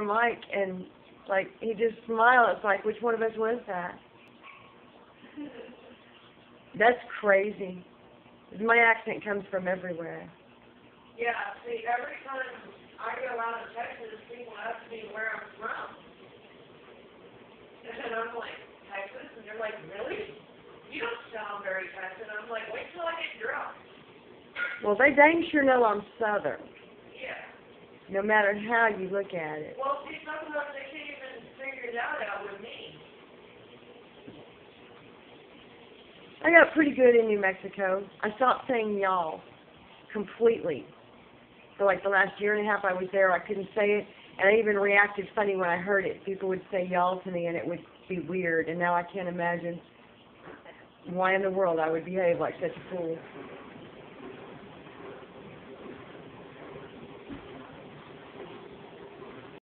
for Mike, and like he just smiled. It's like, which one of us was that? That's crazy. My accent comes from everywhere. Yeah, see, every time I go out in Texas, people ask me where I'm from. And I'm like, Texas? And they're like, really? You don't sound very Texan. I'm like, wait till I get drunk. Well, they dang sure know I'm Southern. No matter how you look at it. Well, see, sometimes they can't even figure it out out with me. I got pretty good in New Mexico. I stopped saying y'all completely. For like the last year and a half I was there, I couldn't say it, and I even reacted funny when I heard it. People would say y'all to me, and it would be weird. And now I can't imagine why in the world I would behave like such a fool.